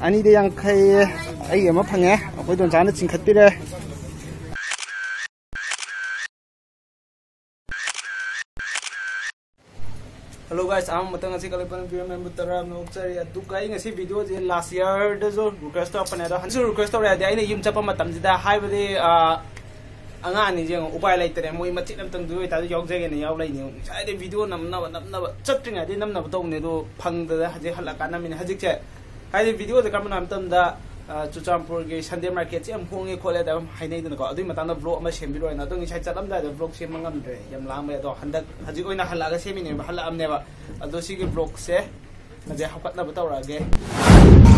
ani de yang khai ai em phang nghe coi don chán chinh khát đi đấy Hello guys, I'm Matang Asi Kalipan Video member Tara I'm not sorry. Tu kai ngasi video je last year de zo request to apne da. Hansu request to ya dai ne yim chapa matam ji da hai bade uh, anga ni je upai lai tare moi mati nam tang du ta yok je ne yaw lai ni. Sai de video nam na nam na chat ringa de nam na to ne do phang da. Haje halaka na min haje che है video चुचामपुर Sunday market होंगे खोले हाईनको ब्लॉग सेमीरोना चलम्दा ब्लॉग सेमद्रे लामे हंदक हजिक हल्ला सेमीने हल्लाने ब्लॉग से हजे हौकटना तौरगे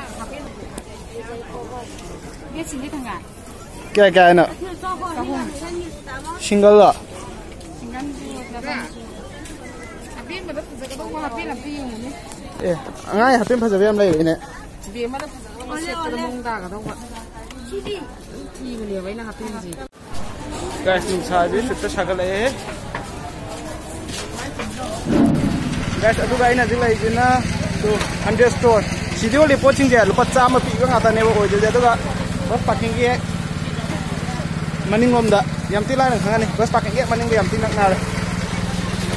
别吃那个啊。该该呢。新干了。新干了。边嘛都负责个东西，边了边用的。哎，俺也边负责边来用的。边嘛都负责个东西，这个弄大个东西。一个两位那还边子。该警察边是这啥个嘞？Guys, aduh guys, nanti lagi na tu understore video li po ching je lupa chama pi ga ngata ne wo je je ga bus parking ge maning ngon da yam ti lai na khang ni bus parking ge maning yam ti nak na le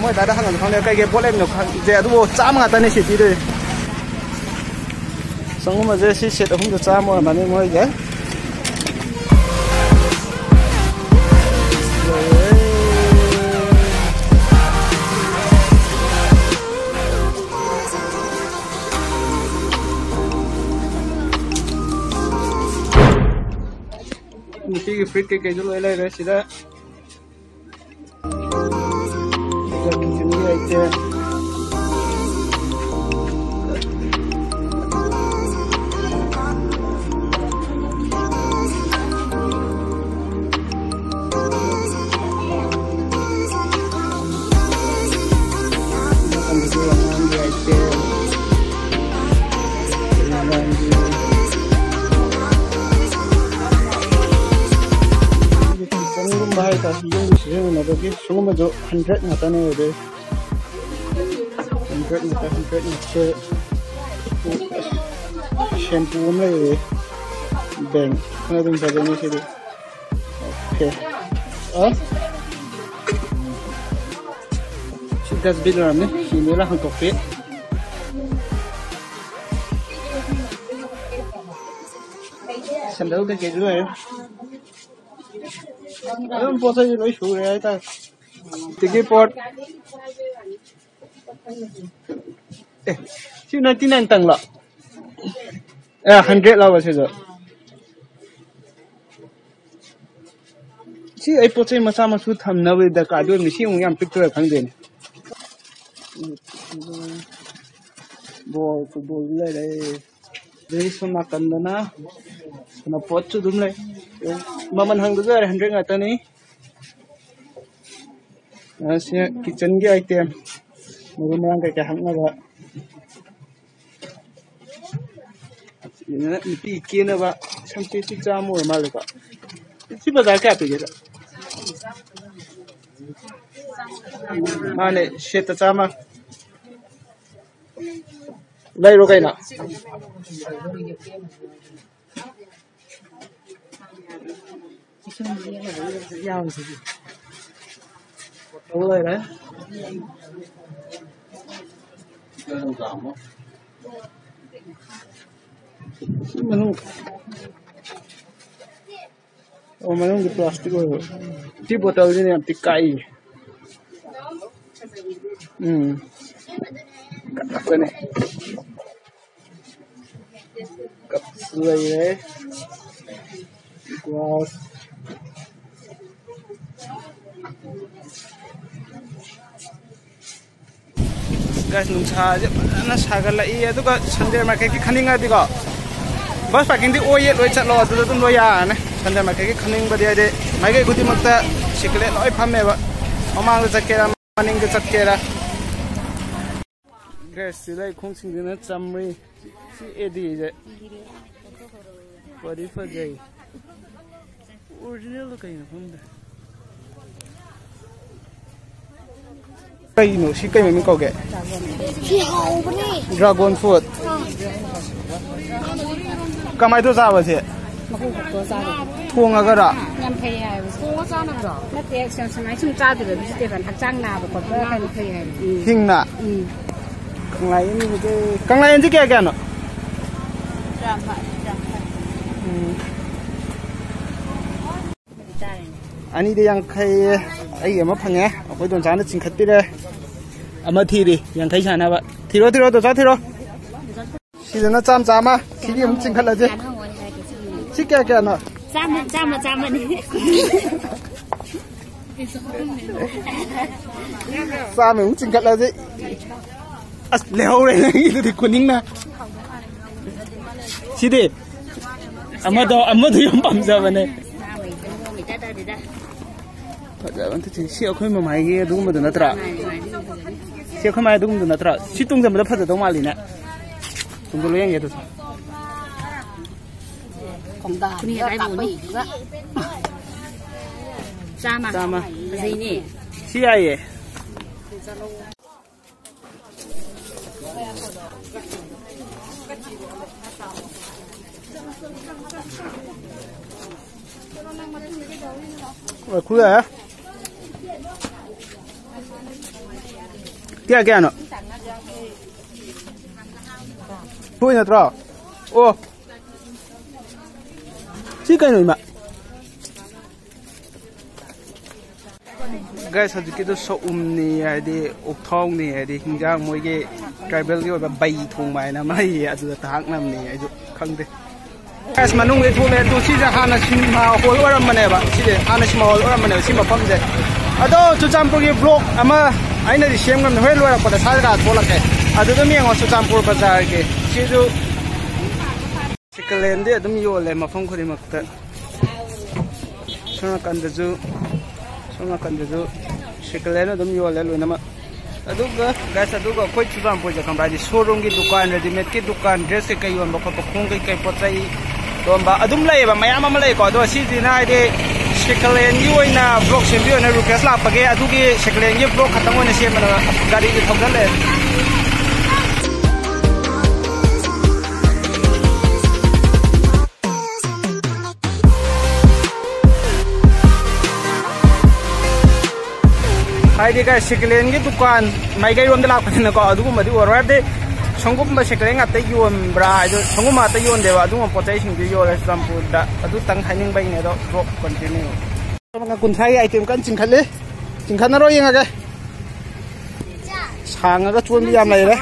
moi da da hang khang ne kai ge bolem no khang je du wo chama ngata ne si ti de sang ma je si set hum da chama ma ne moi ge friki friki que yo lo ya sudah kita di sini aja ꯆꯪꯒꯨꯝꯕ ꯍꯥꯏꯇꯥꯔꯦ ꯌꯨꯝꯒꯤ ꯁꯤꯖꯤꯟꯅꯅꯕꯒꯤ ꯁꯤꯒꯨꯝꯕꯁꯨ ꯍꯟꯗ꯭ꯔꯦꯠ ꯉꯥꯛꯇꯅꯦ ꯑꯣꯏꯗꯣꯏ ꯍꯟꯗ꯭ꯔꯦꯠ ꯉꯥꯛꯇ ꯍꯟꯗ꯭ꯔꯦꯠ ꯉꯥꯛꯇ ꯁꯦꯝꯄꯨ ꯑꯃ ꯂꯩꯔꯦ ꯕꯦꯡ ꯑꯗꯨꯝ ꯐꯖꯅꯤ ꯁꯤꯗꯤ ꯑꯣꯀꯦ ꯑ ꯁꯤ ꯗꯁꯕꯤꯟ ꯑꯣꯏꯔꯝꯅꯤ ꯁꯤ ꯂꯣꯏꯅ ꯍꯥꯡꯇꯣꯛꯄꯤ ꯁꯦꯟꯗꯜ ꯀꯩꯀꯩꯁꯨ ꯂꯩꯔꯦ Ayun po sa'yo, no, sure na ito. Sige po. Eh, siya na tinantang la. Eh, 100 la ba siya mà ay po sa'yo masama su tham na wala ka doon, si yung yung picture kang din. Bo, bo, lai, lai. Reshma कंदना सुना पोचु दुमले ममन हंग दुगा रे हंड्रेड आता नहीं ऐसे किचन आइटम मगर मैं आंके क्या हंग ना बा मिट्टी माले का इसी क्या पीजे माने शेत जामा लाइ Olay ne? Di plastik o. Di botol ini yang tikai. Hmm. Kakak ko. kapsulayre equals guys nungsaje na sagal la iya duga sunday market ki khaninga diga bus parking di oye loi chatlo adu dum loi ya ne sunday market ki khaning ba dia de mai ge gudi makta sikle loi phame ba mamang ge chakera maning ge chakera guys silai khung sing ne chamri si edi je pari fajai original kai na cái kai no si kai mai kau ge si hau bani dragon fruit kamai to sa sao? se thong có ra nham phai hai ba thong aga na ra na te sam sam ai sum cha de bi te ban hak chang na ba ko ba kai phai hai hing na 刚来，刚来，你这个干了。Ram em Ram Pak. Hmm. Ani dia yang kai ai ama phang ya. Aku don chana ching khat à Ama thi rồi thi rồi, ri yang kai chana thi rồi. thiro to cha thiro. Si na cham chama. Si ni um ching khat cái je. Si kya kya na. Cham cham cham ni. Cham um ching khat la je. As leo re ni thì kuning na. Sidi. Amma do amma do yam pam sa bane. Fajar ban tace shi akwai mamaye ya dugun da natra. Shi akwai đúng dugun da natra. Shi tung zamba da fajar da mali na. Tung bulu yang gitu. Kong da. Kini ya dai buni. Sama. Sama. Zini. Shi ya ye. Thank you. Rồi, khui hả? Kia kia nó. Khui nhật rồi. Ô. Chi cây này mà. guys ꯍꯧꯖꯤꯛꯀꯤꯗꯣ ꯁꯣꯛꯎꯝꯅꯤ ꯍꯥꯏꯗꯤ ꯑꯣꯛꯊꯥꯎꯅꯤ ꯍꯥꯏꯗꯤ ꯍꯤꯟꯖꯥꯡ ꯃꯣꯏꯒꯤ ꯇ꯭ꯔꯥꯏꯕꯦꯜꯒꯤ ꯑꯣꯏꯕ ꯕꯩ ꯊꯣꯡꯕ ꯍꯥꯏꯅ ꯑꯃ ꯂꯩꯌꯦ ꯑꯗꯨꯗ ꯊꯥꯛꯅꯕꯅꯤ ꯑꯩꯁꯨ ꯈꯪꯗꯦ guys ꯃꯅꯨꯡꯗ ꯊꯣꯛꯂꯛꯑꯦ ꯑꯗꯣ ꯁꯤꯁꯦ ꯍꯥꯟꯅ ꯁꯤꯅꯦꯃꯥ ꯍꯣꯜ ꯑꯣꯏꯔꯝꯕꯅꯦꯕ ꯁꯤꯁꯦ ꯍꯥꯟꯅ ꯁꯤꯅꯦꯃꯥ ꯍꯣꯜ ꯑꯣꯏꯔꯝꯕꯅꯦꯕ ꯁꯤ ꯃꯐꯝꯁꯦ ꯑꯗꯣ ꯆꯨꯔꯆꯥꯟꯄꯨꯔꯒꯤ ꯕ꯭ꯂꯣꯛ ꯑꯃ ꯑꯩꯅꯗꯤ ꯁꯦꯝꯈ꯭ꯔꯕꯅꯤ ꯍꯣꯔꯦꯟ ꯂꯣꯏꯔꯛꯄꯗ ꯁꯥ ꯖꯒꯥ ꯊꯣꯛꯂꯛꯀꯦ ꯑꯗꯨꯗ ꯌꯦꯡꯉꯣ ꯆꯨꯔꯆꯥꯟꯄꯨꯔ ꯕꯖꯥꯔꯒꯤ ꯁꯤꯁꯨ ꯁꯦꯀꯦꯂꯦꯟꯗꯤ ꯑꯗꯨꯝ ꯌꯣꯜꯂꯦ ꯃꯐꯝ ꯈꯨꯗꯤꯡꯃꯛꯇ ꯁꯣꯝ ꯅꯥꯀꯟꯗꯁꯨ ꯁꯣꯝ ꯀꯟꯗꯁꯨ ꯁꯦꯀꯦꯂꯦꯟ ꯑꯗꯨꯝ ꯌꯣꯜꯂꯦ ꯂꯣꯏꯅꯃꯛ ꯑꯗꯨꯒ ꯒꯥꯏꯁ ꯑꯗꯨꯒ ꯑꯩꯈꯣꯏ ꯆꯨꯔꯆꯥꯟꯄꯨꯔꯁꯦ ꯈꯪꯕ꯭ꯔꯥ ꯍꯥꯏꯗꯤ ꯁꯣꯔꯨꯝꯒꯤ ꯗꯨꯀꯥꯟ ꯔꯦꯗꯤꯃꯦꯗꯀꯤ ꯗꯨꯀꯥꯟ ꯗ꯭ꯔꯦꯁ ꯀꯩꯀꯩ ꯌꯣꯟꯕ ꯈꯣꯠꯄ ꯈꯣꯡ ꯀꯩꯀꯩ ꯄꯣꯠ ꯆꯩ ꯌꯣꯟꯕ ꯑꯗꯨꯝ ꯂꯩꯌꯦꯕ ꯃꯌꯥꯝ ꯑꯃ ꯂꯩꯀꯣ ꯑꯗꯣ ꯁꯤꯁꯤꯅ ꯍꯥꯏꯗꯤ ꯁꯦꯀꯦꯂꯦꯟꯒꯤ ꯑꯣꯏꯅ ꯕ꯭ꯂꯣꯛ ꯁꯦꯝꯕꯤ ꯑꯣꯏꯅ ꯔꯨꯀꯦꯁ ꯂꯥꯛꯄꯒꯤ ꯑꯗꯨꯒꯤ ꯁꯦꯀꯦꯂꯦꯟꯒꯤ ꯕ꯭ꯂꯣꯛ ꯈꯛꯇꯪ ꯑꯣꯏꯅ ꯁꯦꯝꯕꯅ ꯒꯥꯔꯤꯁꯦ ꯊꯧꯖꯜꯂꯛꯑꯦ ꯍꯥꯏꯗꯤ ꯀꯩ ꯁꯦꯀꯦꯂꯦꯟꯒꯤ ꯗꯨꯀꯥꯟ ꯃꯥꯏꯀꯩꯔꯣꯝꯗ ꯂꯥꯛꯄꯅꯤꯅꯀꯣ ꯑꯗꯨꯒꯨꯝꯕꯗꯤ ꯑꯣꯏꯔꯣꯏ ꯍꯥꯏꯕꯗꯤ ꯁꯪꯒꯨꯝꯕ ꯁꯦꯀꯦꯂꯦꯟ ꯉꯥꯛꯇ ꯌꯣꯟꯕ꯭ꯔꯥ ꯍꯥꯏꯗꯣ ꯁꯪꯒꯨꯝꯕ ꯉꯥꯛꯇ ꯌꯣꯟꯗꯦꯕ ꯑꯗꯨꯒꯨꯝꯕ ꯄꯣꯠ ꯆꯩꯁꯤꯡꯁꯨ ꯌꯣꯜꯂꯦ ꯆꯨꯔꯆꯥꯟꯄꯨꯔꯗ ꯑꯗꯨꯇꯪ ꯍꯥꯏꯅꯤꯡꯕꯩꯅꯦ ꯑꯗꯣ ꯕ꯭ꯂꯣꯛ ꯀꯟꯇꯤꯅ꯭ꯌꯨ ꯀꯨꯟꯊ꯭ꯔꯥꯒꯤ ꯑꯥꯏꯇꯦꯝ ꯀꯟꯅ ꯆꯤꯡꯈꯠꯂꯤ ꯆꯤꯡꯈꯠꯅꯔꯣ ꯌꯦꯡꯉꯒꯦ ꯁꯥꯡꯉꯒ ꯆꯣꯟꯕꯤ ꯌꯥꯝ ꯂꯩꯔꯦ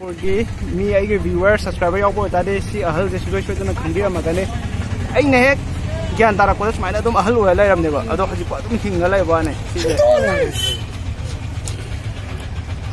ꯃꯅꯤꯄꯨꯔꯒꯤ ꯃꯤ ꯑꯩꯒꯤ ꯚꯤꯋꯔ ꯁꯕꯁꯀ꯭ꯔꯥꯏꯕꯔ ꯌꯥꯎꯕ ꯑꯣꯏꯇꯥꯔꯗꯤ ꯁꯤ ꯑꯍꯜꯁꯦ ꯁꯨꯡꯁꯣꯏ ꯁꯣꯏꯗꯅ ꯈꯪꯕꯤꯔꯝꯃꯒꯅꯤ ꯑꯩꯅ ꯍꯦꯛ ꯒ꯭ꯌꯥꯟ ꯇꯥꯔꯛꯄꯗ ꯁꯨꯃꯥꯏꯅ ꯑꯗꯨꯝ ꯑꯍꯜ ꯑꯣꯏꯔ ꯂꯩꯔꯝꯅꯦꯕ ꯑꯗꯣ ꯍꯧꯖꯤꯛꯐꯥꯎ ꯑꯗꯨꯝ ꯍꯤꯡꯉ ꯂꯩꯕ ꯋꯥꯅꯦ ꯁꯤꯁꯦ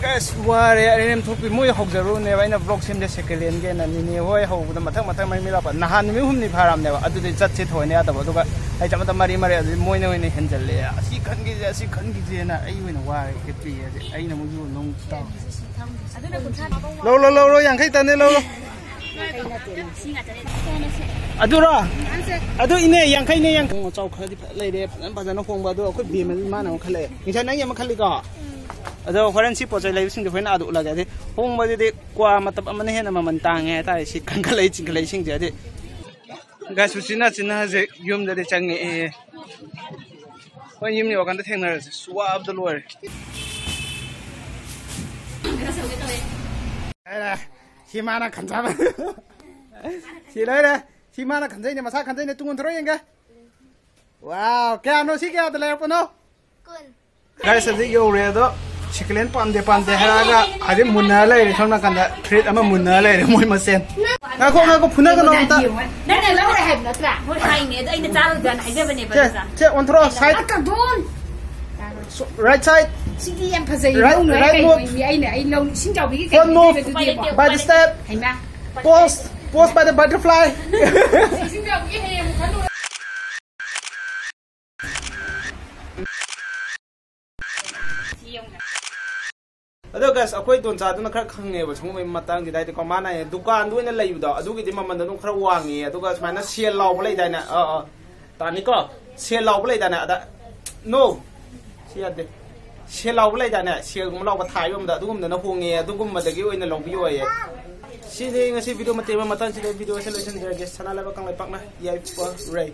guys ware anem thopi moi hokjaru ne waina vlog sim de second ge na ni ni hoi ho da mathang mathang mai mila pa nahan mi hum ni pharam ne adu de chat che thoi ne ada ba duga ai chama da mari mari adu moi ne ne hen jalle ya asi khan gi ja asi khan gi je na ai wina ware ke pi ya ai na mu ju nong ta lo lo lo lo yang khai ta ne lo lo adu adura. Adu ine yang kai ne yang ngo chau khadi le de phan pa jana khong ba du ko bi men ma na khale. Ni tha nang yam khali ka. Hmm. Adu khoran si po chai lai sing de khoina adu la ga de. Hong ba de de kwa matab amane he na ma man tang he ta si kan ka lai ching lai sing de de. Ga su china china je yum de de chang e, e. ko yim ni wa kan de theng na suwa ab de lor ai la khi mà nó khẩn trương thì đấy đấy Simana kanjai masak masa kanjai tunggu tungun tro yenga. Wow, kya no si kya ada po no? Kun. Guys, adi yo re do. Chiklen pande pande haraga adi munna la ire thona kanda thread ama munna lai ire moi masen. Nga ko nga ko phuna ka no ta. Na na la ore hai na tra. Mo hai ne dai ne taru gan hai be ne ba sa. Che on thro side. Ka don. Right side. Sigi em phazai right, right move. Ai ne ai lo xin chào bi cái cái. Move. By step. Hai ma. Post. Forced by the butterfly. Ado guys, akoi don cha dun khar khange ba chung mai matang di dai ko mana ye dukan duin lai yu da. Adu gi ma man dun khar wangi adu guys mana sel law lai dai na. A a ta ni ko sel law lai dai na. Da no. Siat de. ꯂꯥꯎꯕ ꯂꯩꯗꯥꯏꯅꯦ ꯁꯦꯜꯒꯨꯝꯕ ꯂꯥꯎꯕ ꯊꯥ ꯌꯣꯟꯕꯗ ꯑꯗꯨꯒꯨꯝꯕꯗꯅ ꯍꯣꯡꯉꯦ ꯑꯗꯨꯒꯨꯝꯕꯗꯒꯤ ꯑꯣꯏꯅ ꯂꯧꯕꯤꯌꯣꯌꯦ ꯁꯤꯗꯤ ꯉꯁꯤ ꯚꯤꯗꯤꯑꯣ ꯃꯇꯦꯛ ꯑꯃ ꯃꯇꯥꯡꯁꯤꯗ ꯚꯤꯗꯤꯑꯣꯁꯦ ꯂꯣꯏꯁꯤꯟꯖꯔꯒꯦ ꯁꯅꯥ ꯂꯩꯕ ꯀꯪꯂꯩꯄꯥꯛꯅ ꯌꯥꯏꯐ ꯔꯩ